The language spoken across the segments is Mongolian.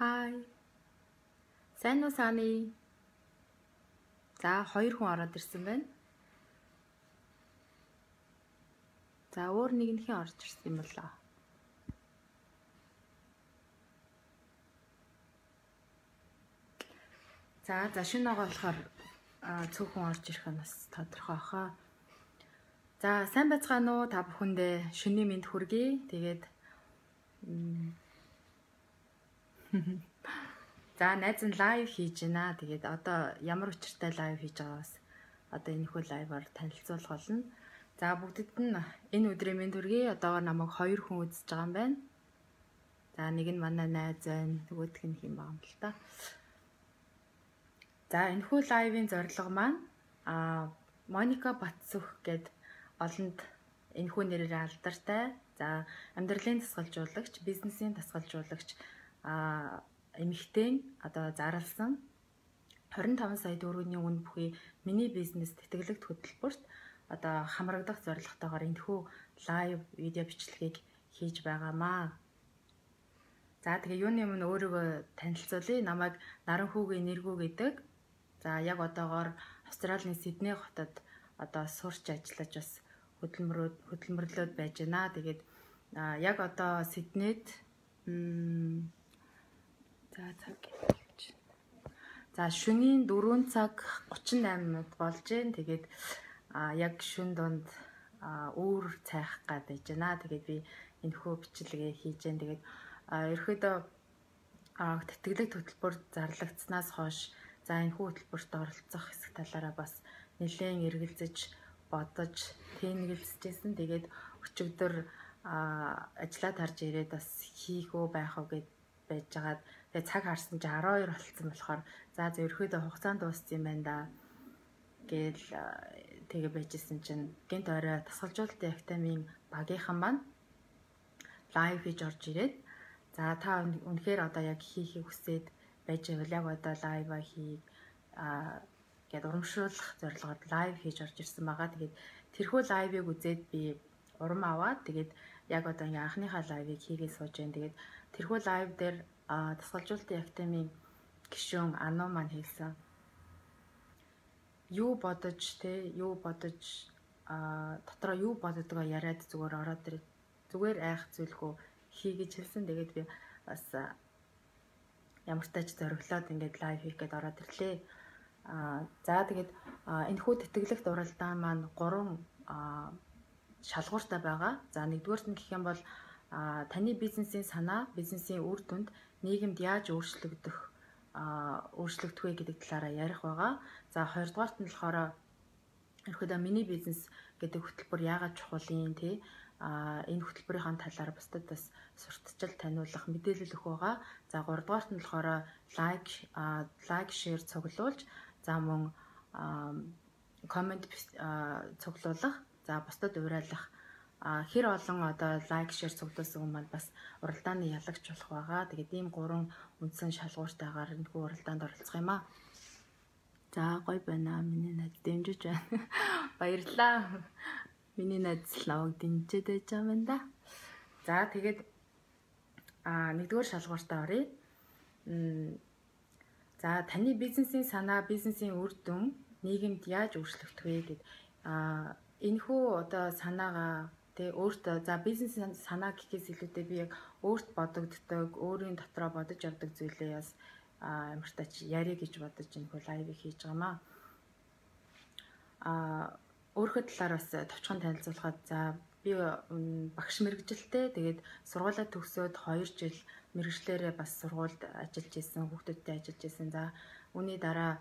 Хай. Сайн уу Сани? За хоёр хүн ороод ирсэн байна. За өөр нэгнхэн орж ирсэн юм болоо. За за шинэ байгаа болохоор цөөхөн орж ирэх нь бас тодорхой хаа. За сайн байцгаана уу та бүхэндээ шөнийн мэнд хүргэе. Тэгээд За найз нь лайв хийж байна. Тэгээд одоо ямар учиртай лайв хийж байгаагаас одоо энэ хүү лайваар танилцуулах болно. За бүгдэд нь энэ өдрийн мэнд хүргэе. Одоогоор намайг хоёр хүн үзэж байгаа юм байна. За нэг нь манай найз байна. Нөгөөх нь хэм байгаа юм л та. За энэ хүү лайвын зорилго маань а Моника Батсөх гэд олонд энэ хүү нэрээр алдартай. За амьдралын тасгалжуулагч, бизнесийн тасгалжуулагч а эмэгтэй одоо зарлсан 25 сая төгрөгийн үн бүхий миний бизнес тэтгэлэгт хөтөлбөрт одоо хамрагдах зорилготойгоор энэхүү лайв видео бичлэгийг хийж байгаамаа. За тэгээ юуны өмнө өөрийгөө танилцуулъя. Намайг Наранхүүгийн нэргүү гэдэг. За яг одоогоор Австралийн Сидней хотод одоо сурч ажиллаж бас хөдөлмөрөд хөдөлмөрлөд байж байна. Тэгээд яг одоо Сиднейд За цаг гэж. За шөнийн 4 цаг 38 минут болж байна. Тэгээд а яг шүн донд өөр цайх гад байж байна. Тэгээд би энэ хөө бичлэгээ хийж байна. Тэгээд ерөөдөө тэтгэлэг хөтөлбөр зарлагдсанаас хойш за энэ хүү хөтөлбөрт оролцох хэсэг талаараа бас нэлээд эргэлзэж бодож тэнэгэлсэжсэн. Тэгээд өчигдөр ажиллаад харж ирээд бас хийх үү байх уу гэд байжгаад тэгээ цаг харсан чи 12 болцсон болохоор за ерөөдөө хугацаанд дууссан юм байна да гээл тэгээ байжсэн чинь гинт орой тасгалжуулалтын актамийн багийнхан маань лайв хийж орж ирээд за та үнэхээр одоо яг хийхийг хүсээд байж байвал яг одоо лайва хийх а гээд урамшуулах зорилгоор лайв хийж орж ирсэн байгаа. Тэгээд тэрхүү лайвыг үзээд би урам аваад тэгээд яг одоо ингээ анхныхаа лайвыг хийгээд сууж байна. Тэгээд тэрхүү лайв дээр тасгалжуулалтын академийн гишүүн Ану маань хэлсэн. Юу бодож те юу бодож дотроо юу боддгоо яриад зүгээр ороод ирээд зүгээр айх зүйлхүү хий гэж хэлсэн. Тэгээд би бас ямар тач зориглоод ингээд лайв хийх гээд ороод ирлээ. А за тэгээд энэ хүү тэтгэлэгт уралдаан маань гурван шалгууртай байгаа. За нэгдүгээрт нь гэх юм бол таны бизнесийн санаа, бизнесийн үр дүнд нийгэмд яаж өөрчлөгдөх өөрчлөгдөх вэ гэдэг талаараа ярих байгаа. За хоёрдугаарт нь болохоор ерөөдөө миний бизнес гэдэг хөтөлбөр яагаад чухал юм те а энэ хөтөлбөрийн талаар бусдад бас сурталчил таниулах мэдээлэл өгөх байгаа. За 3 дугаарт нь болохоор лайк лайк шеэр цуглуулж за мөн комент цуглуулах за бусдад уриалах хэр олон одоо лайк шеэр цуглуулсан хүмүүс маань бас уралдааны ялагч болох байгаа. Тэгээд ийм гурван үндсэн шалгууртайгаар энэ хүү уралдаанд оролцох юм аа. За гой байна. Миний найз дэмжиж байна. Баярлалаа. Миний найз лавг дэмжиж байж байгаа юм да. За тэгээд а нэгдүгээр шалгууртаа оръё. За таны бизнесийн санаа, бизнесийн үр дүн нийгэмд яаж өөрчлөгдөх вэ гэд а энэ хүү одоо санаагаа Тэ өөртөө за бизнес санаа гэхээс илүүтэй би яг өөрт бодогддог, өөрийн дотроо бодож явдаг зүйлээ бас амартай чи яри гэж бодож энэ лайвыг хийж байгаамаа. А өөрийнхөө талаар бас товчхон танилцуулахад за би багш мэрэгжилтэй тэгээд сургуулаа төгсөөд 2 жил мэрэгчлэрээ бас сургуульд ажиллаж исэн, хүүхдүүдтэй ажиллаж исэн. За үүний дараа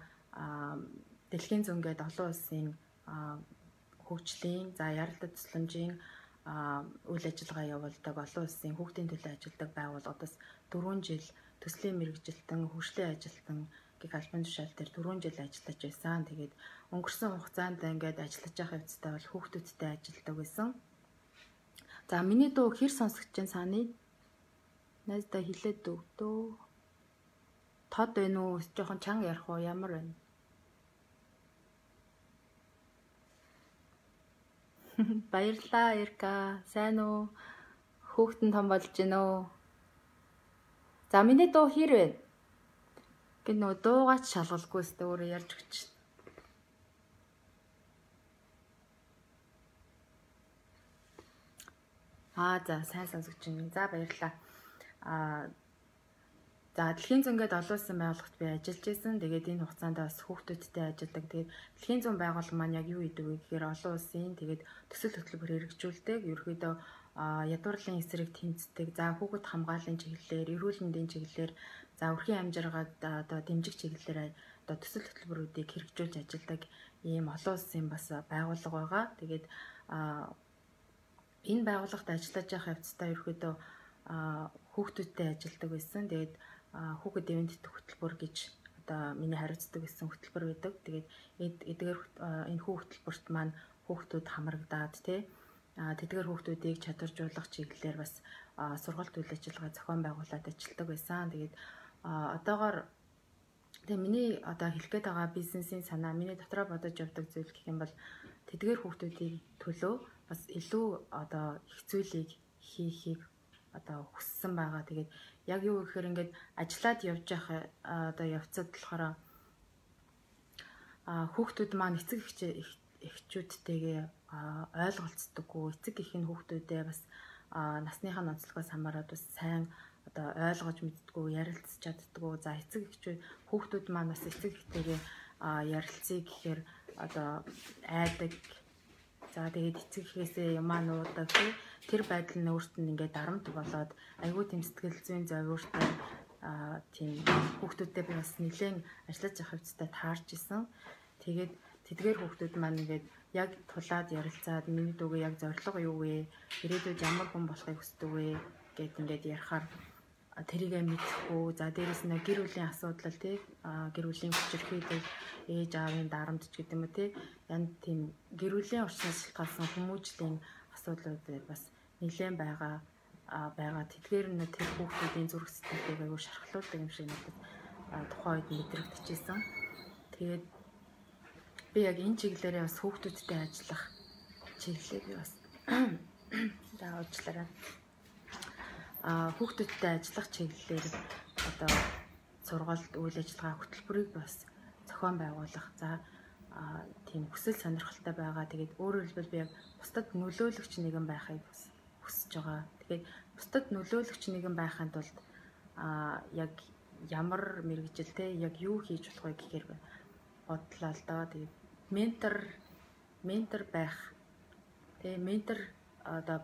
дэлхийн зүүн гээд олон улсын хөгжлийн за яралт тусламжийн үйл ажиллагаа явуулдаг олон улсын хүүхдийн төлөө ажилладаг байгууллагаас 4 жил төслийн мэрэгжилтэн, хөгжлийн ажилтан гэх албан тушаал дээр 4 жил ажиллаж байсан. Тэгээд өнгөрсөн хугацаанд ингээд ажиллаж явах хэвцтэй бол хүүхдүүдтэй ажилладаг байсан. За миний дуу хэр сонсогч чинь сааны найздаа хилээд өгдөө. Тод байна уу? Жохон чанга ярих уу? Ямар байна? Баярлалаа Эрка. Сайн уу? Хүүхдэн том болж гинөө. За миний дуу хэр вэ? Гин нөө дуугаач шалгалгүй өстө өөрөө ярьж өгч. Аа за сайн сонсогч юм. За баярлалаа. Аа За дэлхийн зүүн гээд олон улсын байгууллагт би ажиллаж исэн. Тэгээд энэ хугацаанд бас хүүхдүүдтэй ажилладаг. Тэгээд дэлхийн зүүн байгууллага маань яг юу идэв вэ гэхээр олон улсын тэгээд төсөл хөтөлбөр хэрэгжүүлдэг. Ерөнхийдөө ядуурлын эсрэг тэмцдэг. За хүүхэд хамгааллын чиглэлээр, эрүүл мэндийн чиглэлээр, за өрхийн амжиргаад одоо дэмжих чиглэлээр одоо төсөл хөтөлбөрүүдийг хэрэгжүүлж ажилладаг ийм олон улсын бас байгууллага байгаа. Тэгээд энэ байгууллагт ажиллаж явах явцдаа ерөөдөө хүүхдүүдтэй ажилладаг байсан. Тэгээд хүүхэд ивент хөтөлбөр гэж одоо миний хариуцдаг гэсэн хөтөлбөр байдаг. Тэгээд эдгээр энэ хүү хөтөлбөрт маань хүүхдүүд хамрагдаад тий тэдгээр хүүхдүүдийг чадваржуулах чиглэлээр бас сургалт үйл ажиллагаа зохион байгуулад ажилладаг байсан. Тэгээд одоогоор тэгээ миний одоо хэлэх гээд байгаа бизнесийн санаа миний дотроо бодож явдаг зүйл гэх юм бол тэдгээр хүүхдүүдийн төлөө бас илүү одоо их зүйлийг хийхийг одоо хүссэн байгаа. Тэгээд яг юу гэхээр ингээд ажиллаад явж байгаа одоо явцад болохоор а хүүхдүүд маань эцэг эхчүүдтэйгээ ойлголцдоггүй эцэг эхийн хүүхдүүдээ бас насныхаа онцлогоос хамаарат бас сайн одоо ойлгож мэддгүү ярилцж чаддггүй за эцэг эхчүүд хүүхдүүд маань бас эцэг эхтэйгээ ярилцъя гэхээр одоо айдаг. За тэгээд эцэг ихээсээ юмаа нуудаг тэр байдал нь өөрт нь ингээд дарамт болоод айгүй тийм сэтгэл зүйн зовиуртай а тийм хүүхдүүдтэй би бас нэлээд ажиллаж явах хэвчтэй таарч исэн. Тэгээд тэдгээр хүүхдүүд маань ингээд яг тулаад ярилцаад миний дүүгээ яг зориг юу вэ? Ирээдүйд ямар хүн болохыг хүсдэг вэ? гэд ингээд ярихаар тэрийгэ мэдхгүй за дээрэс нь гэр бүлийн асуудал тий гэр бүлийн хүчирхийлэл ээж аавын дарамт ч гэдэг юм уу тий янд тийм гэр бүлийн орчноос шалтгаалсан хүмүүжлийн асуудлууд бас нэлээд байгаа байгаа тэдгээр нь тэр хүүхдүүдийн зүрх сэтгэлийг аягүй шархлуулдаг юм шиг надад тухайн үед мэдрэгдэжсэн. Тэгээд би яг энэ чиглэлээрээ бас хүүхдүүдтэй ажиллах чиглэлээ би бас за уучлаарай хүүхдүүдтэй ажиллах чиглэлээр одоо сургалт үйл ажиллагаа хөтөлбөрийг бас зохион байгуулах. За тийм хүсэл сонирхолтой байгаа. Тэгээд өөрөөр хэлбэл би яг бусдад нөлөөлөгч нэгэн байхыг хүсэж байгаа. Тэгээд бусдад нөлөөлөгч нэгэн байхын тулд а яг ямар мэрэгжил те яг юу хийж болох вэ гэхээр бодлоо л доо. Тэгээд ментор ментор байх. Тэгээ ментор одоо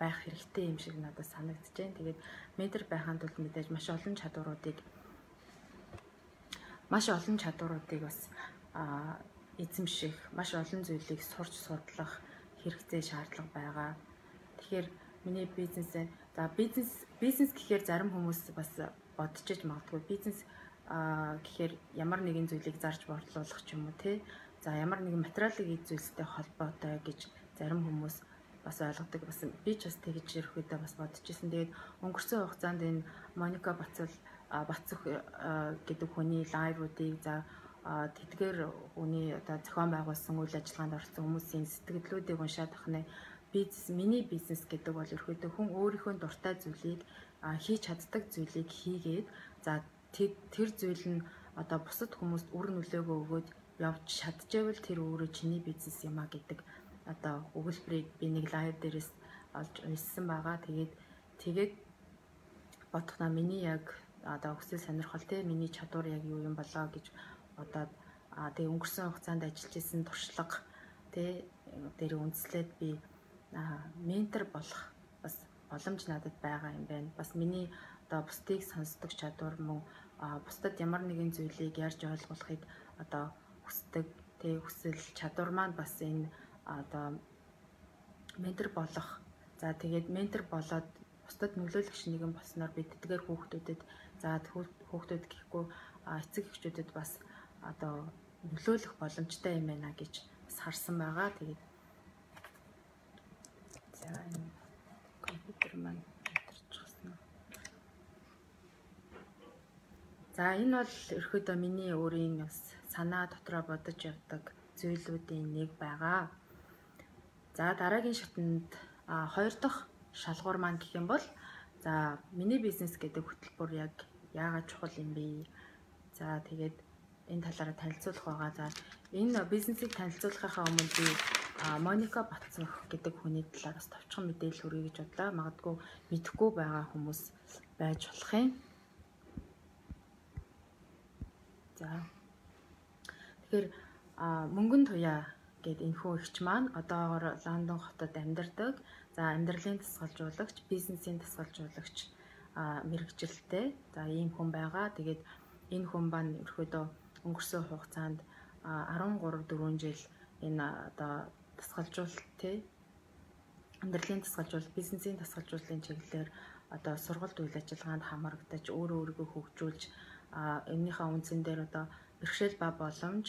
байх хэрэгтэй юм шиг надад санагдаж байна. Тэгээд ментор байхын тулд мэдээж маш олон чадваруудыг маш олон чадваруудыг бас эзэмших, маш олон зүйлийг сурч судлах хэрэгтэй шаардлага байгаа. Тэгэхээр миний бизнесээ за бизнес бизнес гэхээр зарим хүмүүс бас бодчихж магадгүй бизнес гэхээр ямар нэгэн зүйлийг зарж борлуулах ч юм уу те. За ямар нэгэн материалын зүйлстэй холбоотой гэж зарим хүмүүс бас ойлгодог бас би ч бас тэгж ерөөхдөө бас бодож исэн. Тэгээд өнгөрсөн хугацаанд энэ Моника Бацал Бацөх гэдэг хүний лайвуудыг за тэдгээр хүний одоо зохион байгуулсан үйл ажиллагаанд орсон хүмүүсийн сэтгэлдлүүдийг уншаад ахны бизнес миний бизнес гэдэг бол ерөөхдөө хүн өөрийнхөө дуртай зүйлийг хийж чаддаг зүйлийг хийгээд за тэр зүйл нь одоо бусад хүмүүст үр нөлөөгөө өгөөд явж чадчихвэл тэр өөрөө чиний бизнес юм а гэдэг одоо өгүүлбэрийг би нэг лайв дээрээс олж уншсан байгаа. Тэгээд тэгээд бодохнаа миний яг одоо хүсэл сонирхол те миний чадвар яг юу юм болоо гэж бодоод аа тэгээ өнгөрсөн хугацаанд ажиллаж исэн туршлага те дээр үндэслээд би ментор болох бас боломж надад байгаа юм байна. Бас миний одоо бусдыг сонсдог чадвар мөн бусдад ямар нэгэн зүйлийг ярьж ойлгуулахыг одоо хүсдэг тэг хүсэл чадвар маань бас энэ одоо ментор болох за тэгээд ментор болоод бусдад нөлөөлөгч нэгэн болсноор бид тэдгээр хүүхдүүдэд за хүүхдүүд гэхгүй эцэг эхчүүдэд бас одоо нөлөөлөх боломжтой юм байна гэж бас харсан байгаа. Тэгээд за энэ компьютер маань өдөрчихсэн. За энэ бол ерөөдөө миний өөрийн бас санаа дотроо бодож явдаг зүйлүүдийн нэг байгаа. За дараагийн шатанд хоёр дахь шалгуур маань гэх юм бол За миний бизнес гэдэг хөтөлбөр яг яагаад чухал юм бэ? За тэгээд энэ талаараа танилцуулах байгаа. За энэ бизнесийг танилцуулахаа өмнө би Моника Батцах гэдэг хүний талаар бас товчхон мэдээлэл хүргэе гэж бодлоо. Магадгүй мэдэхгүй байгаа хүмүүс байж болох юм. За. Тэгэхээр мөнгөн туяа гэд энэхүү ихч маань одоогоор Лондон хотод амьдардаг. За амьдралын тасгалжуулагч, бизнесийн тасгалжуулагч мэрэгжилтэй. За ийм хүн байгаа. Тэгээд энэ хүн бан ерөөдөө өнгөрсөн хугацаанд 13 4 жил энэ одоо тасгалжуулалт тий амьдралын тасгалжуулалт, бизнесийн тасгалжуулалтын чиглэлээр одоо сургалт үйл ажиллагаанд хамрагдаж өөрөө өөрийгөө хөгжүүлж энэнийхээ үндсэн дээр одоо бэрхшээл ба боломж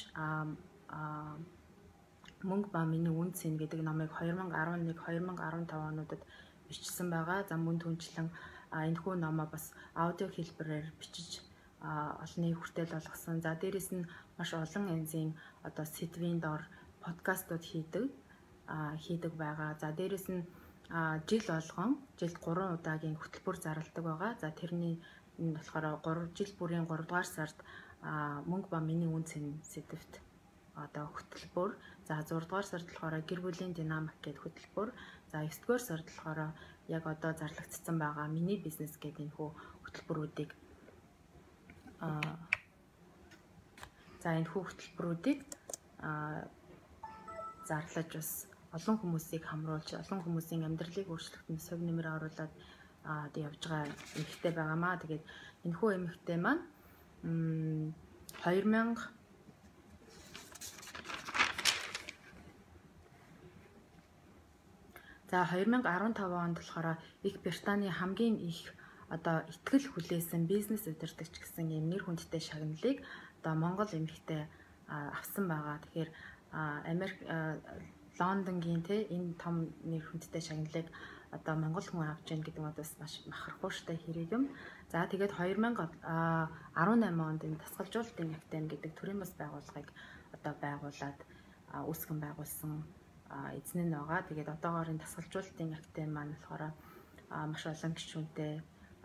мөнгө ба миний үн цэн гэдэг номыг 2011 2015 онуудад бичсэн байгаа. За мөн түнчлэн энэхүү номоо бас аудио хэлбэрээр бичиж олонний хүртэл болгосон. За дээрэс нь маш олон янзын одоо сэдвийн дор подкастууд хийдэг хийдэг байгаа. За дээрэс нь жил болгон жилд 3 удаагийн хөтөлбөр зарладаг байгаа. За тэрний энэ болохоор 3 жил бүрийн 3 дугаар сард мөнгө ба миний үн цэн сэдвт одоо хөтөлбөр. За 6 дугаар сард болохоор гэр бүлийн динамик гэдэг хөтөлбөр. За 9 дугаар сард болохоор яг одоо зарлагдсан байгаа миний бизнес гэдэг энэ хүү хөтөлбөрүүдийг аа за энэ хүү хөтөлбөрүүдийг аа зарлаж бас олон хүмүүсийг хамруулж олон хүмүүсийн амьдралыг өөрчлөлтөнд сөв нэмэр оруулаад аа одоо явж байгаа эмэгтэй байгаамаа. Тэгээд энэхүү эмэгтэй маань 2000 За 2015 онд болохоор их Британий хамгийн их одоо ихтгэл хүлээсэн бизнес удирдагч гэсэн юм нэр хүндтэй шагналыг одоо Монгол эмэгтэй авсан байгаа. Тэгэхээр Америк Лондонгийн те энэ том нэр хүндтэй шагналыг одоо Монгол хүн авч яах гэдэг нь бас маш махархууштай хэрэг юм. За тэгээд 2018 онд энэ тасгалжуулалтын актем гэдэг төрийн бас байгууллагыг одоо байгуулад үүсгэн байгуулсан эзэн нь байгаа. Тэгээд одоогоор энэ тасгалжуулалтын актем маань болохоор маш олон гишүүнтэй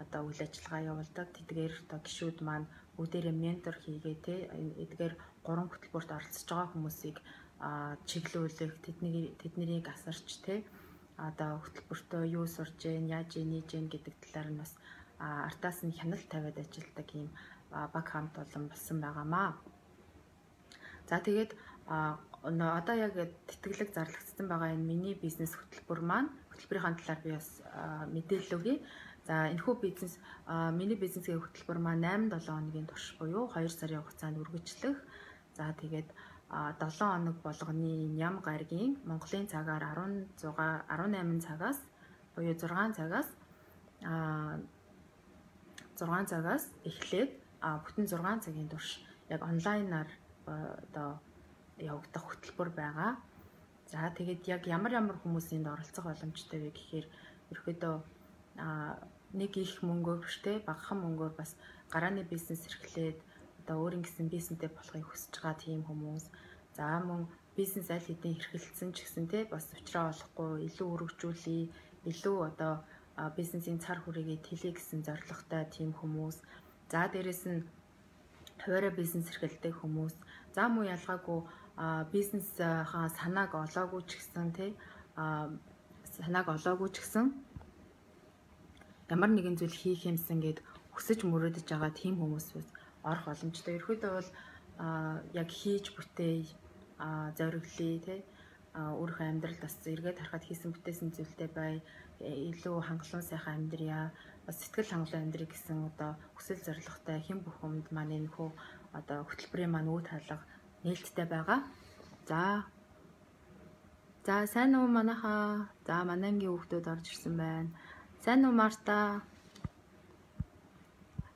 одоо үйл ажиллагаа явуулдаг. Тэдгээр одоо гишүүд маань бүгдээрээ ментор хийгээ те эдгээр гурван хөтөлбөрт оролцож байгаа хүмүүсийг чиглүүлэх тэдний тэднийг асарч те одоо хөтөлбөртөө юу сурж гэн яаж нээж гэн гэдэг талаар нь бас артаас нь хяналт тавиад ажилладаг ийм баг хамт олон болсон байгаамаа. За тэгээд одоо яг тэтгэлэг зарлагдсан байгаа энэ миний бизнес хөтөлбөр маань хөтөлбөрийн талаар би бас мэдээлэл өгье. За энэхүү бизнес миний бизнесийн хөтөлбөр маань 8-7 хоногийн турш буюу 2 сарын хугацаанд үргэлжлэх. За тэгээд 7 хоног болгоны ням гаргийн Монголын цагаар 16 18 цагаас буюу 6 цагаас а 6 цагаас эхлээд бүтэн 6 цагийн турш яг онлайнаар одоо явагдах хөтөлбөр байгаа. За тэгээд яг ямар ямар хүмүүсийн оролцох боломжтой вэ гэхээр ерөөдөө нэг их мөнгөөр биш те багахан мөнгөөр бас гарааны бизнес эрхлээд одоо өөрийн гэсэн бизнестэй болохыг хүсэж байгаа тийм хүмүүс. За мөн бизнес аль хэдийн эрхэлсэн ч гэсэн те бас уучраа олохгүй илүү өргөжүүлээ, илүү одоо бизнесийн цар хүрээгээ тэлээ гэсэн зорилготой тийм хүмүүс. За дээрэс нь хуваараа бизнес эрхэлдэг хүмүүс. За мөн ялгаагүй бизнесийнхаа санааг олоогүй ч гэсэн те санааг олоогүй ч гэсэн ямар нэгэн зүйл хийх юмсан гэд хүсэж мөрөөдөж байгаа тийм хүмүүс орох боломжтой. Ерхийдөө бол яг хийж бүтээй зориглоё те өөрийнхөө амьдралд бас эргээд харахад хийсэн бүтээсэн зүйлтэй бай илүү хангалуун сайхан амьдрья бас сэтгэл хангалуун амьдрий гэсэн одоо хүсэл зорилготой хэн бүхэнд маань энэ хөө одоо хөтөлбөрийн маань үе талга нээлттэй байгаа. За За сайн уу манайхаа. За манай ангийн хүүхдүүд орж ирсэн байна. Сайн уу Марта?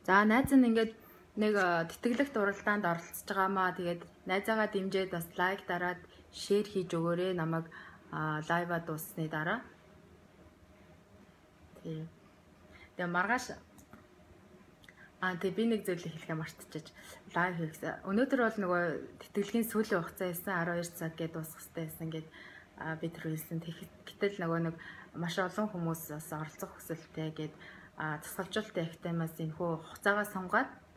За найз нь ингээд нэг тэтгэлэгт уралдаанд оролцож байгаамаа. Тэгээд найзаагаа дэмжиж бас лайк дараад шеэр хийж өгөөрэй намайг лайва дууссаны дараа. Тий. Тэгээ маргааш Аа тэг би нэг зүйлийг хэлхээ мартчихэж лайв хийх. Өнөөдөр бол нөгөө тэтгэлгийн сүүлийн хугацаа байсан 12 цаг гээд дуусах хэрэгтэй байсан гээд би тэр хэлсэн. Гэтэл нөгөө нэг маш олон хүмүүс бас оролцох хүсэлтэй гээд засгалжуулалтын актемаас энэхүү хугацаагаа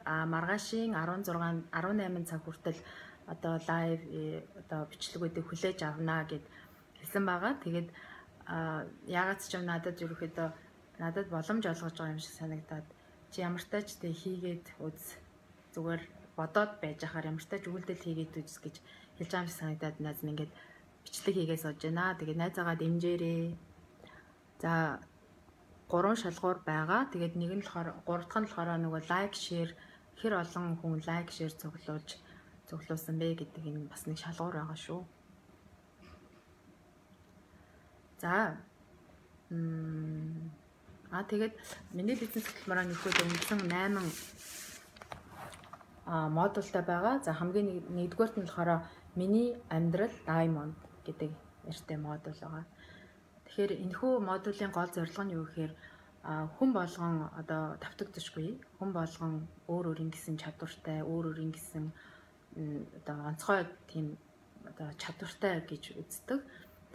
сунгаад маргаашийн 16 18 цаг хүртэл одоо лайв э, одоо бичлэгүүдийг хүлээж авна гэд хэлсэн байгаа. Тэгээд яагаад ч юм надад ерөөхдөө надад боломж олгож байгаа юм шиг санагдаад чи ямар тач тэг хийгээд үз зүгээр бодоод байж ахаар ямар тач үйлдэл хийгээд үз гэж хэлж байгаа юм шиг санагдаад нь ингээд бичлэг хийгээд сууж байна. Тэгээд найзаагаа дэмжээрээ. За гурван шалгуур байгаа. Тэгээд нэг нь болохоор гурав дахь нь болохоор нөгөө лайк, шеэр хэр олон хүн лайк, шеэр цуглуулж цуглуулсан бэ гэдэг энэ бас нэг шалгуур байгаа шүү. За. Мм Аа тэгээд миний бизнес хөтөлбөрөөр нөхөд өнгөрсөн 8 а модультай байгаа. За хамгийн нэгдүгээрт нь болохоор миний амьдрал diamond гэдэг нэртэй модуль байгаа. Тэгэхээр энэхүү модулийн гол зорилго нь юу гэхээр хүн болгон одоо тавтагдчихгүй. Хүн болгон өөр өөрийн гэсэн чадвартай, өөр өөрийн гэсэн одоо онцгой тийм одоо чадвартай гэж үздэг.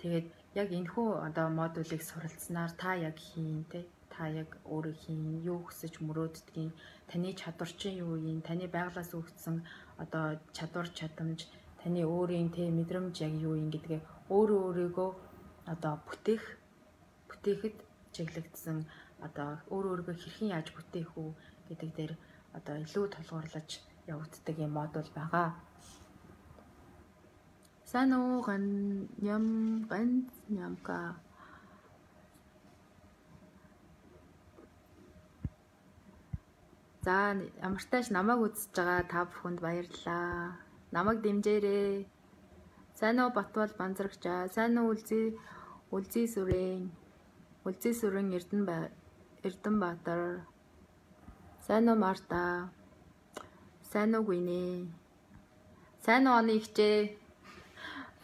Тэгээд яг энэхүү одоо модулийг суралцсанаар та яг хийн те та яг өөрөө хийн юу хүсэж мөрөөддгийг таны чадвар чинь юу юм таны байглаас өгсөн одоо чадвар чадамж таны өөрийн тэ мэдрэмж яг юу юм гэдгээ өөрөө өөрийгөө одоо бүтээх бүтээхэд чиглэгдсэн одоо өөр өөрийгөө хэрхэн яаж бүтээх үү гэдэг дээр одоо илүү тулгуурлаж явагддаг юм модуль байгаа. Сайн уу ган ням ган нямка За ямар тааш намайг үзэж байгаа та бүхэнд баярлалаа. Намайг дэмжээрэй. Сайн уу Батбол банзрагчаа. Сайн уу үлзий үлзий сүрэн. Үлзий сүрэн Эрдэн Эрдэн Баатар. Сайн уу Марта. Сайн уу Гүнэ. Сайн уу оны ихчээ.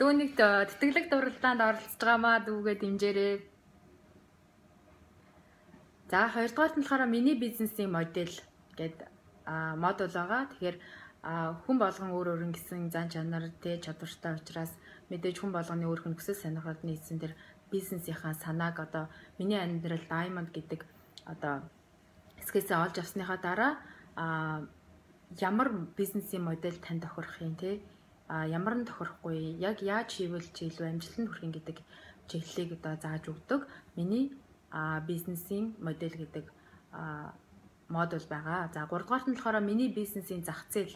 Дүүнийгт тэтгэлэг дурлалаанд оролцож байгаамаа дүүгээ дэмжээрэй. За хоёрдугаар нь болохоор миний бизнесийн модель гэд модуль байгаа. Тэгэхээр хүн болгон өөр өөр гэсэн зан чанар тэ чадвартай учраас мэдээж хүн болгоны өөр хүн хүсэл сонирхолны эзэн дээр бизнесийнхаа санааг одоо миний амьдрал diamond гэдэг одоо эсгээсээ олж авсныхаа дараа а ямар бизнесийн модель тань тохирох юм те а ямар нь тохирохгүй яг яаж хийвэл чи илүү амжилтанд хүрэх гэдэг чиглэлийг одоо зааж өгдөг миний а бизнесийн модель гэдэг а модуль байгаа. За 3 дугаарт нь болохоор миний бизнесийн зах зээл.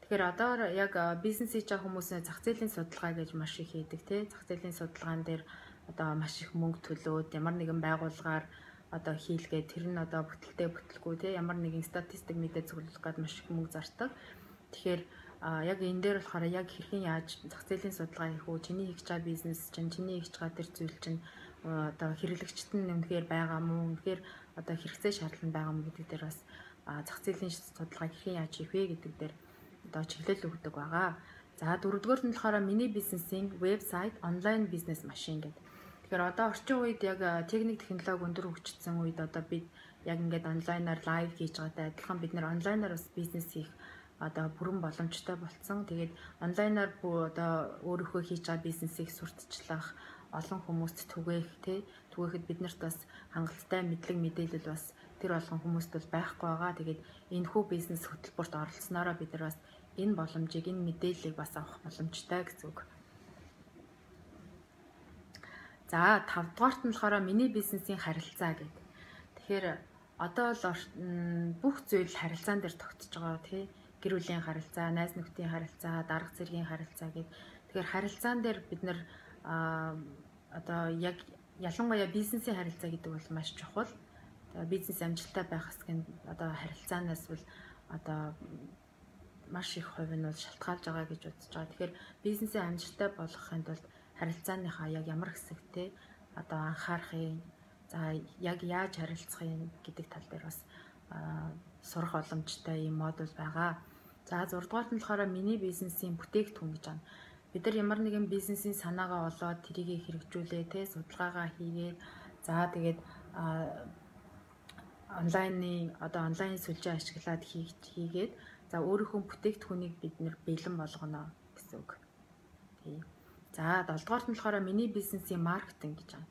Тэгэхээр одоо яг бизнес хийж байгаа хүмүүсийн зах зээлийн судалгаа гэж маш их хийдэг тий. Зах зээлийн судалгаан дээр одоо маш их мөнгө төлөөд ямар нэгэн байгууллагаар одоо хийлгээд тэр нь одоо бүтэлтэй бүтлгүй тий ямар нэгэн статистик мэдээ зөвлөх гээд маш их мөнгө зардаг. Тэгэхээр яг энэ дээр болохоор яг хэрхэн яаж зах зээлийн судалгаа хийх үү? Чиний хийж байгаа бизнес чинь, чиний хийж байгаа тэр зүйл чинь одоо хэрэглэгчт нь үнэхээр байгаа мó? Үнэхээр одоо хэрэгцээ шаардлага байгаа мó гэдэг дээр бас зах зээлийн судалгаа хэрхэн яаж хийх вэ гэдэг дээр одоо чиглэл өгдөг байгаа. За дөрөвдүгээр нь болохоор миний бизнесийн вебсайт онлайн бизнес машин гэдэг. Тэгэхээр одоо орчин үед яг техник технологи өндөр хөгжсөн үед одоо бид яг ингээд онлайнаар лайв хийж байгаатай адилхан бид нэр онлайнаар бас бизнес хийх одоо бүрэн боломжтой болцсон. Тэгээд онлайнаар одоо өөрийнхөө хийж байгаа бизнесийг сурталчлах олон хүмүүст түгээх тий түгээхэд биднэрт бас хангалттай мэдлэг мэдээлэл бас тэр болгон хүмүүст бол байхгүй байгаа. Тэгээд энэ хүү бизнес хөтөлбөрт оролцсноороо бид нар бас энэ боломжийг энэ мэдээллийг бас авах боломжтой гэсэн үг. За 5 дугаарт нь болохоор миний бизнесийн харилцаа гэдэг. Тэгэхээр одоо бол бүх зүйл харилцаан дээр тогтсож байгаа тий гэр бүлийн харилцаа, найз нөхдийн харилцаа, дарга зэргийн харилцаа гэдэг. Тэгэхээр харилцаан дээр бид нар одоо яг ялангуяа бизнесийн харилцаа гэдэг бол маш чухал. Бизнес амжилттай байх хэсэг нь одоо харилцаанаас бол одоо маш их хувь нь бол шалтгаалж байгаа гэж үзэж байгаа. Тэгэхээр бизнесийн амжилттай болгохын тулд харилцааныхаа яг ямар хэсэгтэй одоо анхаарахын за яг яаж харилцах юм гэдэг тал дээр бас сурах боломжтой юм модуль байгаа. За 6 дугаарт нь болохоор миний бизнесийн бүтээгдэхүүн гэж байна бид нар ямар нэгэн бизнесийн санаагаа олоод тэрийг хэрэгжүүлээ те судалгаагаа хийгээд за тэгээд онлайны одоо онлайн сүлжээ ашиглаад хийгээд за өөрийнхөө бүтээгдэхүүнийг бид нэр бэлэн болгоно гэсэн үг. Тий. За 7 дугаарт нь болохоор миний бизнесийн маркетинг гэж байна.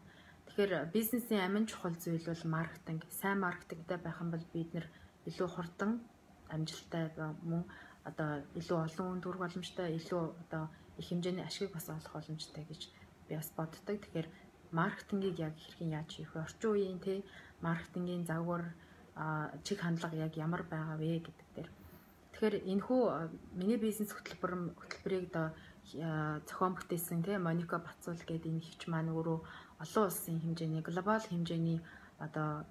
Тэгэхээр бизнесийн амин чухал зүйл бол маркетинг. Сайн маркетингтэй байх юм бол бид нэр илүү хурдан амжилттай мөн одоо илүү олон үн дүрг боломжтой, илүү одоо их хэмжээний ашиг бас олох боломжтой гэж би бас боддог. Тэгэхээр маркетингийг яг хэрхэн яаж хийх вэ? Орчин үеийн те маркетингийн загвар чиг хандлага яг ямар байгаа вэ гэдэг дээр. Тэгэхээр энэхүү миний бизнес хөтөлбөр хөтөлбөрийг одоо зохион бүтээсэн те Моника Бацуул гэдэг энэ хвч маань өөрөө олон улсын хэмжээний глобал хэмжээний одоо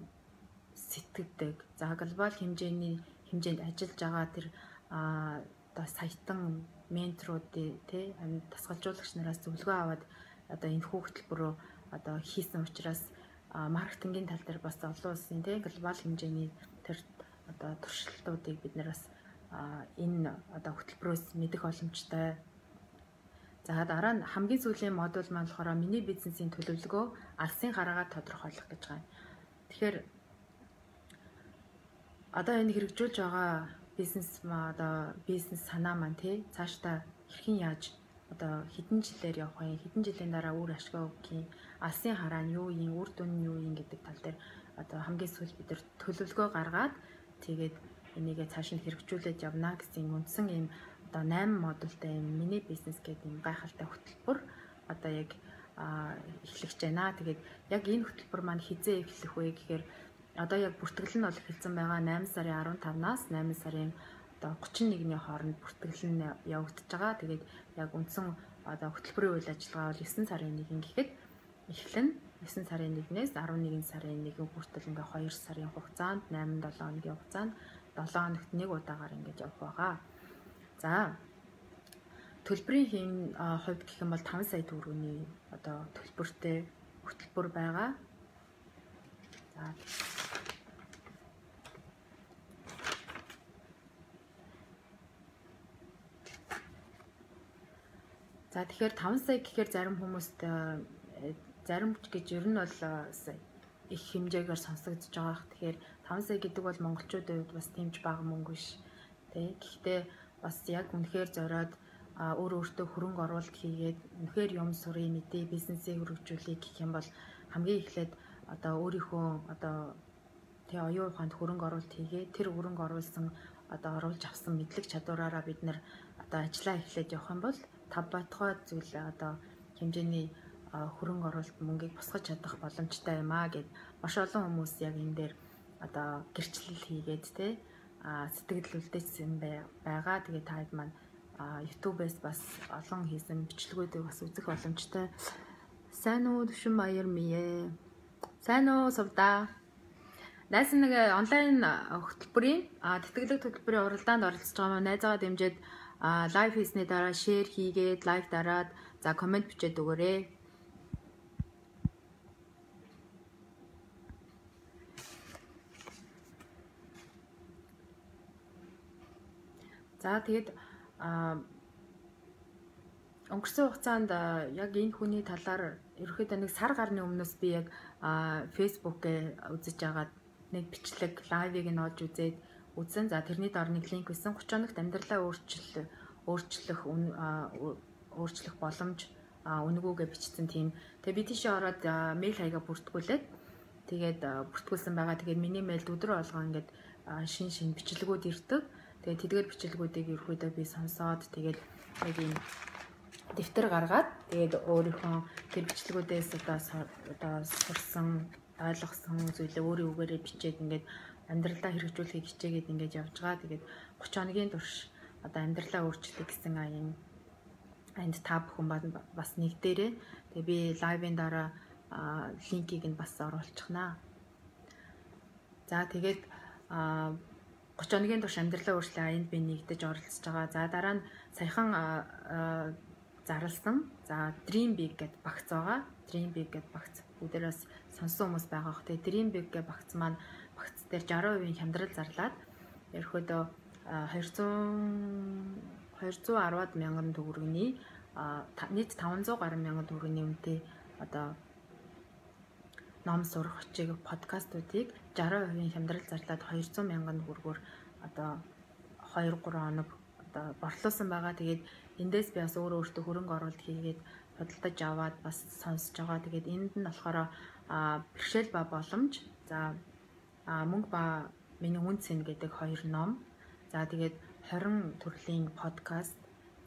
сэтгэдэг. За глобал хэмжээний хэмжээнд ажиллаж байгаа тэр одоо саятан менторуудын тий тасгалжуулагч нараас зөвлөгөө аваад одоо энэ хөтөлбөрөө одоо хийсэн учраас маркетингийн тал дээр бас олон улсын тий глобал хэмжээний тэр одоо туршилтуудыг бид нараас энэ одоо хөтөлбөрөөс мэдэх боломжтой За дараа нь хамгийн сүүлийн модуль маань болохоор миний бизнесийн төлөвлөгөө алсын гараагаа тодорхойлох гэж байгаа. Тэгэхээр одоо энэ хэрэгжүүлж байгаа бизнес маа одоо бизнес санаа маань тий цаашдаа хэрхэн яаж одоо хэдэн жилээр явах вэ? Хэдэн жилийн дараа үр ашгаа өгөх юм? Алсын хараа нь юу юм? Үр дүн нь юу юм гэдэг тал дээр одоо хамгийн сүүл бид нар төлөвлөгөө гаргаад тэгээд энийгээ цааш нь хэрэгжүүлээд явна гэсэн үндсэн юм одоо 8 модультай юм миний бизнес гэдэг юм гайхалтай хөтөлбөр одоо яг эхлэж байна. Тэгээд яг энэ хөтөлбөр маань хизээ эхлэх вэ гэхээр одоо яг бүртгэл нь бол эхэлсэн байгаа 8 сарын 15-наас 8 сарын одоо 31-ний хооронд бүртгэл нь явагдаж байгаа. Тэгээд яг үндсэн одоо хөтөлбөрийн үйл ажиллагаа бол 9 сарын 1 гэхэд эхлэн 9 сарын 1-ээс 11 сарын 1 хүртэл ингээ 2 сарын хугацаанд 8 7 хоногийн хугацаанд 7 хоногт нэг удаагаар ингэж явах байгаа. За төлбөрийн хийн хувьд гэх юм бол 5 сая төгрөгийн одоо төлбөртэй хөтөлбөр байгаа. За За тэгэхээр 5 сая гэхээр зарим хүмүүст зарим гэж ер нь бол их хэмжээгээр сонсогдож байгаа. Тэгэхээр 5 сая гэдэг бол монголчуудын хувьд бас тэмж бага мөнгө биш. Тэ. Гэхдээ бас яг үнэхээр зориод өөр өөртөө хөрөнгө оруулалт хийгээд үнэхээр юм сурын мэдээ бизнесээ хөгжүүлэх гэх юм бол хамгийн эхлээд одоо өөрийнхөө одоо тэгээ оюун ухаанд хөрөнгө оруулалт хийгээ тэр хөрөнгө оруулсан одоо оруулж авсан мэдлэг чадвараараа бид нэр одоо ажиллаа эхлээд явах юм бол тав батгай зүйл одоо хэмжээний хөрөнгө оруулалт мөнгийг босгож чадах боломжтой юм аа гэд маш олон хүмүүс яг энэ дээр одоо гэрчлэл хийгээд те сэтгэл үлдээсэн байгаа. Тэгээ та хэд маань YouTube-ээс бас олон хийсэн бичлэгүүдийг бас үзэх боломжтой. Сайн уу Төвшин Баяр мие. Сайн уу сувда. Найс нэг онлайн хөтөлбөрийн тэтгэлэг хөтөлбөрийн уралдаанд оролцож байгаа маань найзаагаа дэмжиж лайв хийсний дараа шеэр хийгээд лайк дараад за комент бичээд өгөөрэй. За тэгээд өнгөрсөн хугацаанд яг энэ хүний талаар ерөөхдөө нэг сар гарны өмнөөс би яг фэйсбүүкээ үзэж агаад нэг бичлэг лайвыг нь олж үзээд үзсэн. За тэрний доор нэг линк байсан. 30 хоногт амьдралаа өөрчлөх өөрчлөх өөрчлөх боломж үнгүүгээ бичсэн тийм. Тэгээ би тийшээ ороод мэйл хаягаа бүртгүүлээд тэгээд бүртгүүлсэн байгаа. Тэгээд миний мэйлд өдрө болгоо ингээд шин шин бичлэгүүд ирдэг. Тэгээд тэдгээр бичлэгүүдийг ерөөдөө би сонсоод тэгээд яг юм дэвтэр гаргаад тэгээд өөрийнхөө тэр бичлэгүүдээс одоо одоо сурсан ойлгосон зүйлээ өөрийн үгээрээ бичээд ингээд амьдралдаа хэрэгжүүлэхийг хичээгээд ингээд явж байгаа. Тэгээд 30 хоногийн турш одоо амьдралаа өөрчлөлт гэсэн аян энд та бүхэн бас нэг дээрээ тэгээ би лайвын дараа линкийг нь бас оруулчихнаа. За тэгээд 30 хоногийн турш амьдралаа өөрчлөө аянд би нэгдэж оролцож байгаа. За дараа нь саяхан зарлсан. За Dream Big гэд багц байгаа. Dream Big гэд багц бүгдээрээс сонсон хүмүүс байгаа хөх. Тэгээ Dream Big гэд багц маань багц дээр 60% хямдрал зарлаад ерөөдөө 200 210-ад мянган төгрөгийн нийт 500 гаруй мянган төгрөгийн үнэтэй одоо ном сурах хичээг подкастуудыг 60% хямдрал зарлаад 200 мянган төгрөгөөр одоо 2 3 хоног одоо борлуулсан байгаа. Тэгээд эндээс би бас өөрөө өөртөө хөрөнгө оруулалт хийгээд худалдаж аваад бас сонсож байгаа. Тэгээд энд нь болохоор бэрхшээл ба боломж за мөнгө ба миний үн цэн гэдэг хоёр ном. За тэгээд 20 төрлийн подкаст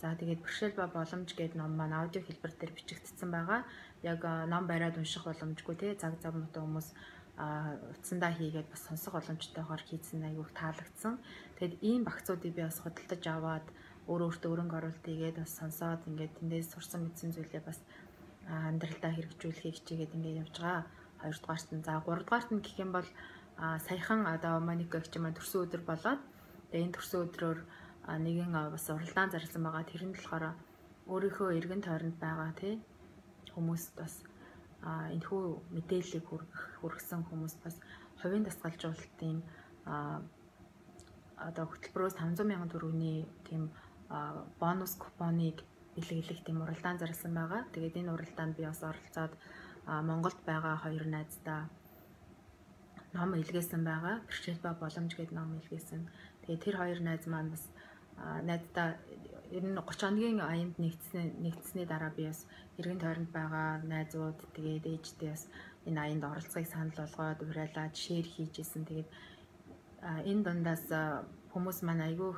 За тэгээд бэрхшээл ба боломж гэдэг ном маань аудио хэлбэр дээр бичигдсэн байгаа. Яг ном бариад унших боломжгүй те цаг цаг мөтө хүмүүс утсандаа хийгээд бас сонсох боломжтойгоор хийсэн айгуух таалагдсан. Тэгэд ийм багцуудыг би бас худалдаж аваад өөрөө өөртөө өрөнгө оруулалт хийгээд бас сонсоод ингээд тэндээс сурсан мэдсэн зүйлээ бас амьдралдаа хэрэгжүүлэхийг хичээгээд ингээд явж байгаа. Хоёрдугаарт нь за гуравдугаарт нь гэх юм бол саяхан одоо Моника гэх юм төрсөн өдөр болоод тэгээ энэ төрсөн өдрөөр нэгэн бас уралдаан зарласан байгаа. Тэр нь болохоор өөрийнхөө эргэн тойронд байгаа тий хүмүүст бас энэхүү мэдээллийг хүргэсэн хүмүүс бас хувийн дасгалжуулалтын одоо хөтөлбөрөөс 500 сая төгрөгийн тийм бонус купоныг бэлэглэх тийм уралдаан зарласан байгаа. Тэгээд энэ уралдаанд би бас оролцоод Монголд байгаа хоёр найздаа ном илгээсэн байгаа. Бэрхшээл ба боломж гэдэг ном илгээсэн. Тэгээд тэр хоёр найз маань бас найздаа ер нь 30 хоногийн аянд нэгдснээ нэгдсэний дараа би бас эргэн тойронд байгаа найзууд тэгээд ээжтэй бас энэ аянд оролцохыг санал болгоод урайлаад шеэр хийжсэн. Тэгээд энэ дундаас хүмүүс маань айгүй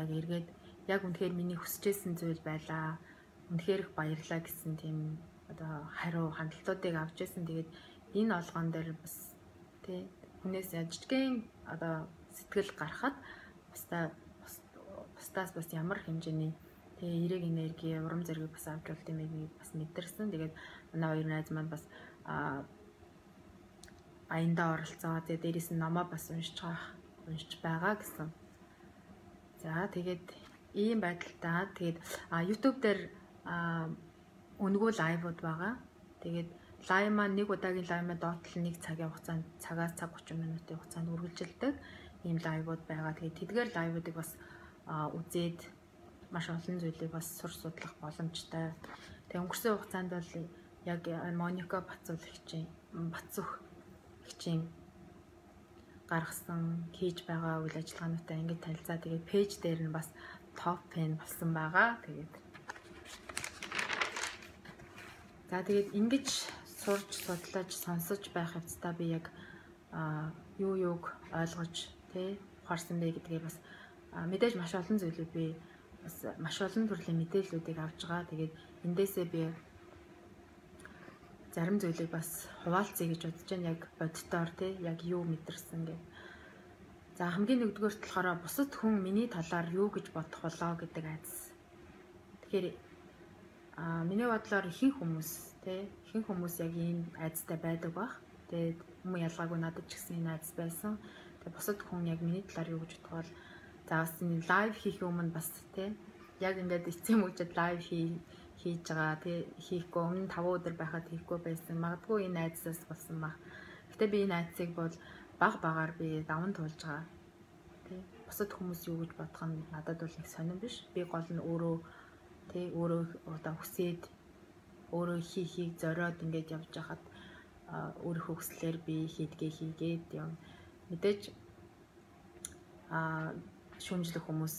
яг эргээд яг үнэхээр миний хүсэжсэн зүйл байлаа. Үнэхээр их баярлаа гэсэн тийм одоо хариу хандлтуудыг авч ирсэн. Тэгээд энэ олгон дээр бас тий хүнээс жижигхэн одоо сэтгэл гарахад бастаа бусдаас бас ямар хэмжээний тэгээ эерэг энерги, урам зориг бас авч болт юм би бас мэдэрсэн. Тэгээд манай хоёр найз маань бас аянда оролцоо. Тэгээд дээрээс нь номоо бас уншиж байгаа уншиж байгаа гэсэн. За тэгээд ийм байдалтай. Тэгээд YouTube дээр өнгөө лайвууд байгаа. Тэгээд лайв маань нэг удаагийн лайв маань доотлол нэг цагийн хугацаанд цагаас цаг 30 минутын хугацаанд үргэлжилдэг ийм лайвууд байгаа. Тэгээд тэдгээр лайвуудыг бас үзээд маш олон зүйлийг бас сур судлах боломжтой. Тэгээ өнгөрсөн хугацаанд бол яг Моника Бацуулагчийн Бацух хичээн гаргасан хийж байгаа үйл ажиллагаануудтай ингэж танилцаа. Тэгээд пэйж дээр нь бас топ фэн болсон байгаа. Тэгээд За тэгээд ингэж сурж судлаж сонсож байх хэвцээ би яг юу юуг ойлгож тий ухаарсан бэ гэдгийг бас мэдээж маш олон зүйлүүд би бас маш олон төрлийн мэдээллүүдийг авж байгаа. Тэгээд эндээсээ би зарим зүйлийг бас хуваалцъя гэж бодож байна. Яг боддоор тий яг юу мэдэрсэн гэх. За хамгийн нэгдүгээрт болохоор бусад хүн миний талаар юу гэж бодох болоо гэдэг айдас. Тэгэхээр а миний бодлоор ихэнх хүмүүс тий ихэнх хүмүүс яг ийм айдастай байдаг бах. Тэгээд хүмүүс ялгаагүй надад ч гэсэн энэ айдас байсан. Тэгээд бусад хүн яг миний талаар юу гэж бодох бол За бас энэ лайв хийх өмнө бас тий яг ингээд эцсийн мөчөд лайв хий хийж байгаа тий хийхгүй өмнө 5 өдөр байхад хийхгүй байсан. Магадгүй энэ найзаас болсон баг. Гэтэ би энэ найзыг бол баг багаар би даван туулж байгаа. Тий бусад хүмүүс юу гэж бодох нь надад бол их сонирн биш. Би гол нь өөрөө тий өөрөө одоо хүсээд өөрөө хийхийг зориод ингээд явж хахад өөрийнхөө хүслээр би хийдгээ хийгээд юм. Мэдээж а шүүмжлэх хүмүүс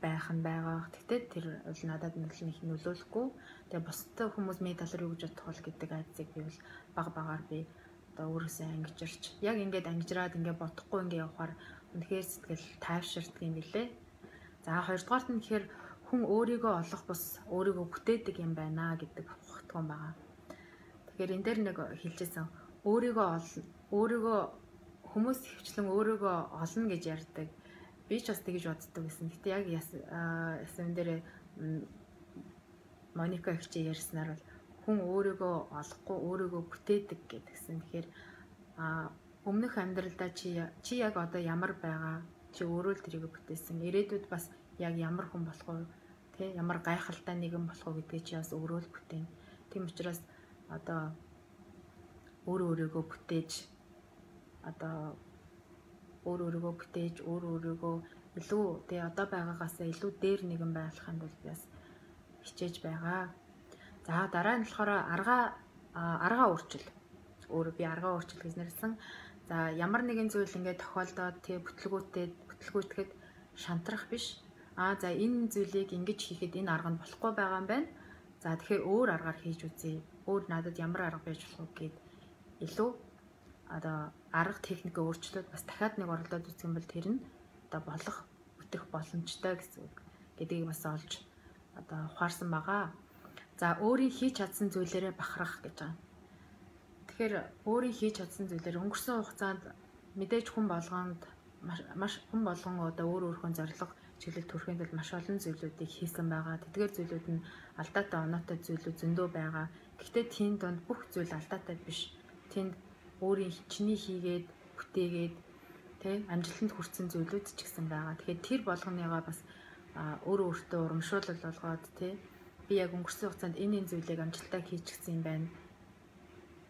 байх нь байгаа. Тэгтээ тэр бол надад нэг нөлөөлөхгүй. Тэгээ бусад хүмүүс миний талаар юу гэж бодох бол гэдэг айцыг би бол баг багаар би одоо өөрөөсөө ангижирч яг ингээд ангижраад ингээд бодохгүй ингээд явахаар үнэхээр сэтгэл тайвширдаг юм билэ. За хоёрдугаарт нь тэгэхээр хүн өөрийгөө олох бус өөрийгөө бүтээдэг юм байна гэдэг ухтган байгаа. Тэгэхээр энэ дээр нэг хэлжсэн өөрийгөө олно. Өөрийгөө хүмүүс хөвчлэн өөрийгөө олно гэж ярьдаг би ч бас тэгэж боддог байсан. Гэтэ яг ясан дээр Моника ихчээ ярьснаар бол хүн өөрийгөө олохгүй өөрийгөө бүтээдэг гэдгсэн. Тэгэхээр а өмнөх амьдралдаа чи чи яг одоо ямар байгаа чи өөрөө л тэрийг бүтээсэн. Ирээдүйд бас яг ямар хүн болох вэ? Тэ ямар гайхалтай нэгэн болох вэ гэдгийг чи бас өөрөө л бүтээн. Тийм учраас одоо өөрөө өөрийгөө бүтээж одоо өөр өөрийгөө бүтээж өөр өөрийгөө илүү тий одоо байгаагаасаа илүү дээр нэгэн байхын тулд бас хичээж байгаа. За дараа нь болохоор арга арга өөрчил. Өөр би арга өөрчил гэж нэрлсэн. За ямар нэгэн зүйл ингээд тохиолдоод тий бүтлгүүтээ бүтлгүүтгэхэд шантрах биш. Аа за энэ зүйлийг ингэж хийхэд энэ арга нь болохгүй байгаа юм байна. За тэгэхээр өөр аргаар хийж үзье. Өөр надад ямар арга байж болох вэ гэд илүү одоо арга техникээ өөрчлөөд бас дахиад нэг оролдоод үзэх юм бол тэр нь одоо болох бүтэх боломжтой гэсэн үг гэдгийг бас олж одоо ухаарсан байгаа. За өөрийн хийж чадсан зүйлээрээ бахарах гэж байгаа. Тэгэхээр өөрийн хийж чадсан зүйлээр өнгөрсөн хугацаанд мэдээж хүн болгонд маш хүн болгон одоо өөр өөрхөн зорилго чиглэл төрхийн тулд маш олон зүйлүүдийг хийсэн байгаа. Тэдгээр зүйлүүд нь алдаатай оноотой зүйлүүд зөндөө байгаа. Гэхдээ тийм донд бүх зүйл алдаатай биш. Тэнд өөрийн чиний хийгээд бүтээгээд тэ амжилтанд хүрсэн зүйлүүд ч гэсэн байгаа. Тэгэхээр тэр болгоныгаа бас өөрөө өөртөө урамшуулал болгоод тэ би яг өнгөрсөн хугацаанд энэ энэ зүйлийг амжилттай хийчихсэн юм байна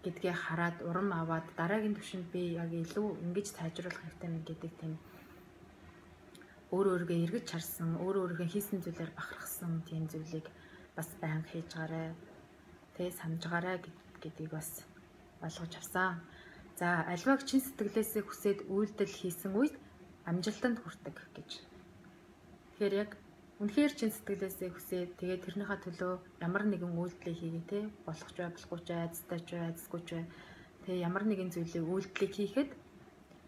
гэдгээ хараад урам аваад дараагийн түвшинд би яг илүү ингэж сайжруулах хэрэгтэй мэн гэдэг тийм өөр өөргөө эргэж харсан, өөр өөргөө хийсэн зүйлээр бахархсан тийм зүйлийг бас байнга хийж гараа. Тэ санаж гараа гэдгийг бас ойлгож авсан. За альваг чин сэтгэлээсээ хүсээд үйлдэл хийсэн үед амжилтанд хүрдэг гэж. Тэгэхээр яг үнэхээр чин сэтгэлээсээ хүсээд тэгээд тэрнийхээ төлөө ямар нэгэн үйлдэлийг хийгээ те болох ч бай болохгүй ч айцтай ч айцгүй ч тэгээ ямар нэгэн зүйлийг үйлдэлийг хийхэд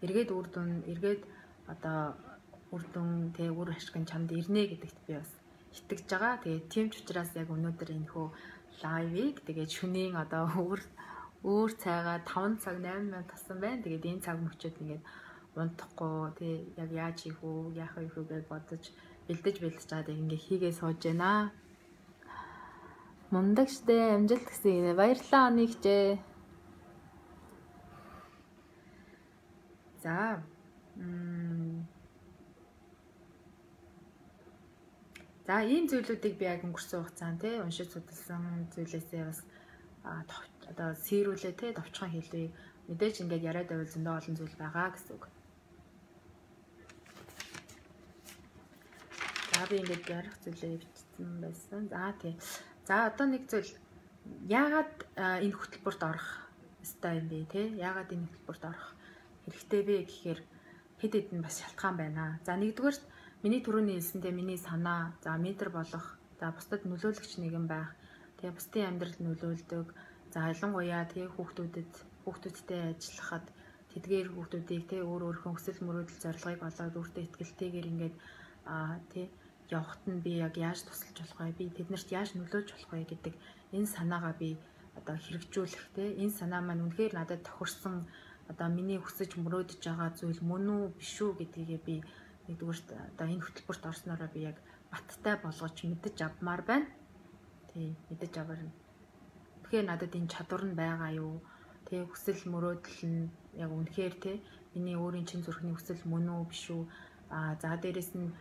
эргээд үр дүн эргээд одоо үр дүн тэгээ үр ашиг нь чамд ирнэ гэдэгт би бас итгэж байгаа. Тэгээ тийм ч учраас яг өнөөдөр энэ хөө лайвыг тэгээд шөнийн одоо өөр өөр цайгаа 5 цаг 8 минут тасан байна. Тэгээд энэ цаг мөчөд ингээд унтахгүй тий яг яаж хийх үү яах вэ гэж бодож бэлдэж бэлдэж чаад ингээ хийгээ сууж байна. Мундаг штэ амжилт гэсэн юм. Баярлалаа онигчээ. За. За ийм зүйлүүдийг би яг өнгөрсөн хугацаанд тий уншиж судалсан зүйлээсээ бас одоо сэрүүлээ тий товчхон хэлвээ. Мэдээж ингээд яриад байвал зөндөө олон зүйл байгаа гэсэн үг. За би ингээд ярих зүйлээ бичсэн байсан. За тий. За одоо нэг зүйл яагаад энэ хөтөлбөрт орох ёстой юм бэ те? Яагаад энэ хөтөлбөрт орох хэрэгтэй вэ гэхээр хэд хэдэн бас шалтгаан байна. За нэгдүгээрт миний түрүүний хэлсэнтэй миний санаа, за ментор болох, за бусдад нөлөөлөгч нэгэн байх, тэгээ бусдын амьдралд нөлөөлдөг. За ялангуяа тэгээ хүүхдүүдэд хүүхдүүдтэй ажиллахад тэдгээр хүүхдүүдийг тэгээ өөр өөрхөн хүсэл мөрөөдөл зорилгыг олоод өөртөө ихтгэлтэйгээр ингээд аа тий явахт нь би яг яаж тусалж болох вэ? Би тэднэрт яаж нөлөөлж болох вэ гэдэг энэ санаагаа би одоо хэрэгжүүлэх те энэ санаа маань үнэхээр надад тохирсон одоо миний хүсэж мөрөөдөж байгаа зүйл мөн үү биш үү гэдгийг би нэгдүгürt одоо энэ хөтөлбөрт орсноороо би яг баттай болгож мэдэж авмаар байна. Тий, мэдэж аваарна. Тэгэхээр надад энэ чадвар нь байгаа юу? Тэ хүсэл мөрөөдөл нь яг үнэхээр те миний өөрийн чин зүрхний хүсэл мөн үү биш үү? Аа за дээрэс нь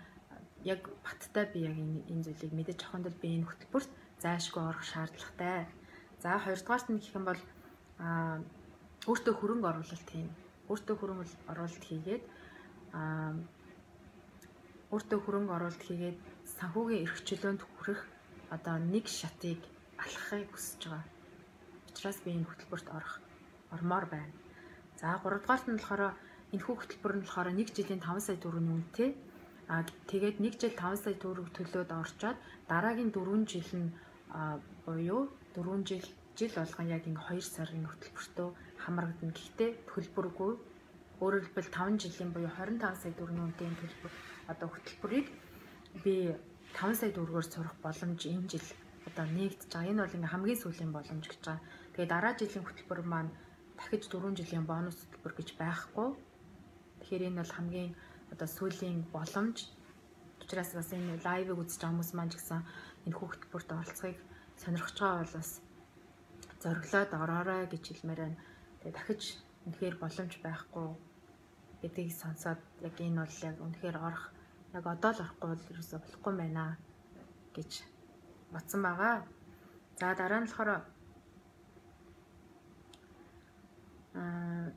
яг баттай би яг энэ зүйлийг мэдэж авахын тулд би энэ хөтөлбөрт зайлшгүй орох шаардлагатай. За хоёрдугаарт нь гэх юм бол а өөртөө хөрөнгө оруулалт хийн. Өөртөө хөрөнгө оруулалт хийгээд а өөртөө хөрөнгө оруулалт хийгээд санхүүгийн эрхчлөөнд хүрэх одоо нэг шатыг алхахыг хүсэж байгаа. Учираас би энэ хөтөлбөрт орох ормоор байна. За 3 дугаарт нь болохоор энэ хөтөлбөр нь болохоор 1 жилийн 5 сая төгрөгийн үнэтэй А тэгээд 1 жил 5 сая төгрөг төлөөд орчоод дараагийн 4 жил нь буюу 4 жил жил болгон яг ингээ 2 сарын хөтөлбөртөө хамрагдана. Гэхдээ төлбөргүй өөрөөр хэлбэл 5 жилийн буюу 25 сая төгрөгийн үнэтэй төлбөр одоо хөтөлбөрийг би 5 сая төгрөгөөр сурах боломж энэ жил одоо нэгдэж байгаа. Энэ бол ингээ хамгийн сүүлийн боломж гэж байгаа. Тэгээд дараа жилийн хөтөлбөр маань дахиж 4 жилийн бонус хөтөлбөр гэж байхгүй. Тэгэхээр энэ бол хамгийн одоо сүүлийн боломж учраас бас энэ лайвыг үзэж байгаа хүмүүс маань ч гэсэн энэ хүүхдбүрт оролцохыг сонирхож байгаа бол бас зориглоод ороорой гэж хэлмээр байна. Тэгээ дахиж үнэхээр боломж байхгүй гэдгийг сонсоод яг энэ бол яг үнэхээр орох яг одоо л орохгүй бол ерөөсө болохгүй байна гэж бодсон байгаа. За дараа нь болохоор аа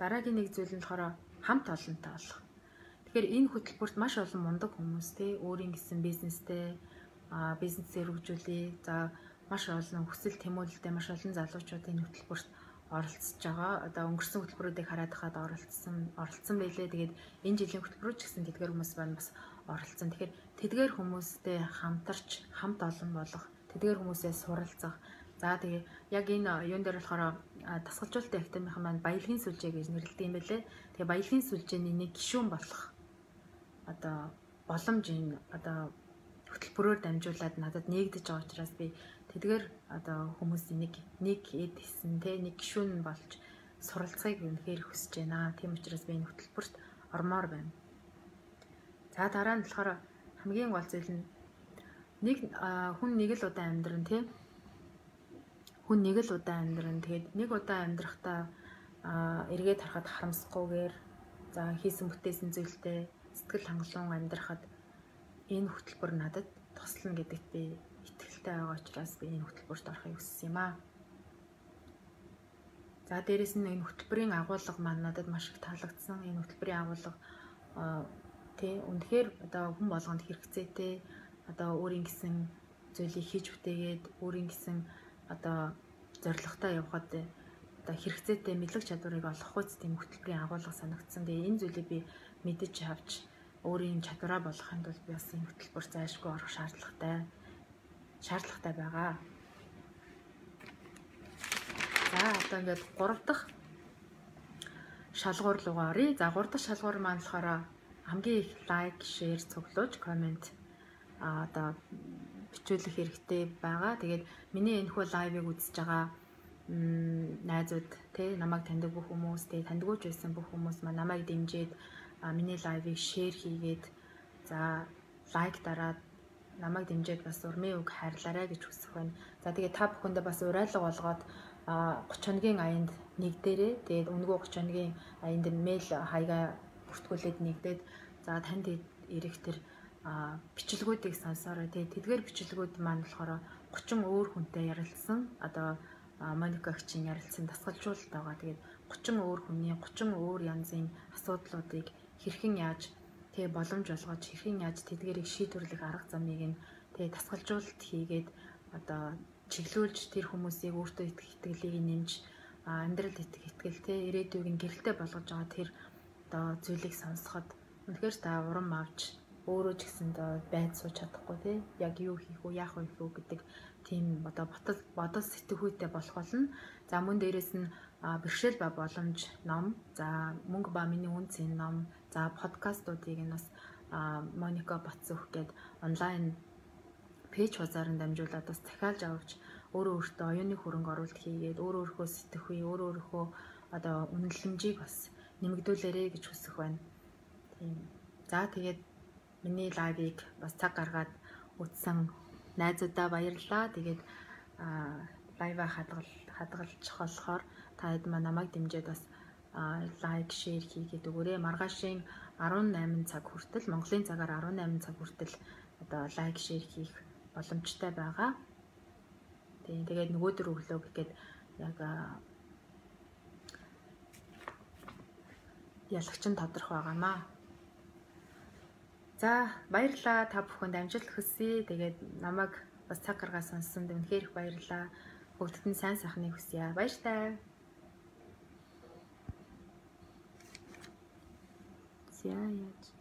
Дараагийн нэг зүйл нь болохоор хамт олонтой болох. Тэгэхээр энэ хөтөлбөрт маш олон мундаг хүмүүс те өөрийн гэсэн бизнестэй а бизнесээ хөгжүүлээ. За маш олон хүсэл тэмүүлэлтэй маш олон залуучууд энэ хөтөлбөрт оролцож байгаа. Одоо өнгөрсөн хөтөлбөрүүдийг хараад хаад оролцсон оролцсон байлээ. Тэгээд энэ жилийн хөтөлбөрүүд ч гэсэн тэдгээр хүмүүс байна бас оролцсон. Тэгэхээр тэдгээр хүмүүстэй хамтарч хамт олон болох, тэдгээр хүмүүсээс суралцах. За тэгээ яг энэ юун дээр болохоор тасгалжуулалтын активын маань баялагын сүлжээ гэж нэрлэдэг юм байлээ. Тэгээ баялагын сүлжээний нэг гишүүн болох одоо боломж энэ одоо хөтөлбөрөөр дамжуулаад надад нээгдэж байгаа учраас би тэдгээр одоо хүмүүсийн нэг нэг эд хийсэн те нэг гишүүн болж суралцахыг үнэхээр хүсэж байна. Тийм учраас би энэ хөтөлбөрт ормоор байна. За дараа нь болохоор хамгийн гол зүйл нь нэг хүн нэг л удаа амьдран тийм хүн нэг л удаа амьдран тэгээд нэг удаа амьдрахтаа эргээд харахад харамсахгүйгээр за хийсэн бүтээсэн зүйлтэй сэтгэл хангалуун амьдрахад энэ хөтөлбөр надад туслана гэдэгт би итгэлтэй байгаа учраас би энэ хөтөлбөрт орохыг хүссэн юм аа. За дээрэс нь энэ хөтөлбөрийн агуулга маань надад маш их таалагдсан. Энэ хөтөлбөрийн агуулга тий үнэхээр одоо хүн болгонд хэрэгцээтэй одоо өөрийн гэсэн зүйлийг хийж бүтээгээд өөрийн гэсэн одоо зорилготой явхад одоо хэрэгцээтэй мэдлэг чадварыг олох хүч тийм хөтөлбөрийн агуулга санагдсан. Тэгээ энэ зүйлийг би мэдэж авч өөрийн чадвараа болгохын тулд би бас энэ хөтөлбөр зайлшгүй орох шаардлагатай шаардлагатай байгаа. За одоо ингээд 3 дахь шалгуур руу оръё. За 3 дахь шалгуур маань болохоор хамгийн их лайк, шеэр, цуглуулж, комент одоо бичүүлэх хэрэгтэй байгаа. Тэгээд миний энэхүү лайвыг үзэж байгаа найзууд те намайг таньдаг бүх хүмүүс те таньдгүйч байсан бүх хүмүүс маань намайг дэмжиж миний лайвыг шеэр хийгээд за лайк дараад намайг дэмжиж бас урмын үг хайрлаарай гэж хүсэх байна. За тэгээд та бүхэндээ бас уриалга болгоод 30 хоногийн аянд нэг дээрээ тэгээд өнгөө 30 хоногийн аянд мэйл хаягаа бүртгүүлээд нэгдээд за танд ирэх тэр бичлэгүүдийг сонсоорой тэгээд тэдгээр бичлэгүүд маань болохоор 30 өөр хүнтэй ярилцсан одоо Моника гिचийн ярилцсан дасгалжуулалт байгаа. Тэгээд 30 өөр хүний 30 өөр янзын асуудлуудыг хэрхэн яаж тэг боломж олгож хэрхэн яаж тэдгэрийг шийдвэрлэх арга замыг нь тэг дасгалжуулалт хийгээд одоо чиглүүлж тэр хүмүүсийг өөртөө итгэх итгэлийг нэмж амьдрал итгэх итгэл те ирээдүйг нь гэрэлтэй болгож байгаа тэр одоо зүйлийг сонсоход үнэхээр та урам авч өөрөө ч гэсэн байд сууж чадахгүй те яг юу хийх үү яах вэ гэдэг тийм одоо ботал бодол сэтгүүтэй болох болно. За мөн дээрэс нь бэрхшээл ба боломж ном, за мөнгө ба миний үнцийн ном, за подкастуудыг нь бас Моника Бацөх гээд онлайн пэйж хязааран дамжуулаад бас захиалж авч өөрөө өөртөө оюуны хөрөнгө оруулалт хийгээд өөрөө өөрхөө сэтгэхүй өөрөө өөрхөө одоо үнэлэмжийг бас нэмэгдүүлээрэ гэж хүсэх байна. Тийм. За тэгээд миний лайвыг бас цаг гаргаад үзсэн найзуудаа баярлалаа. Тэгээд лайва хадгал хадгалж болохоор та хэд маа намайг дэмжиж бас лайк, шеэр хийгээд өгөөрэй. Маргаашийн 18 цаг хүртэл Монголын цагаар 18 цаг хүртэл одоо лайк, шеэр хийх боломжтой байгаа. Тийм тэгээд нөгөөдөр өглөө гэхэд яг ялагч нь тодорхой байгаамаа. За баярлалаа та бүхэнд амжилт хүсье. Тэгээд намайг бас цаг гаргаад сонссон үнэхээр их баярлалаа. Бүгдд нь сайн сайхныг хүсье. Баяртай. За яаж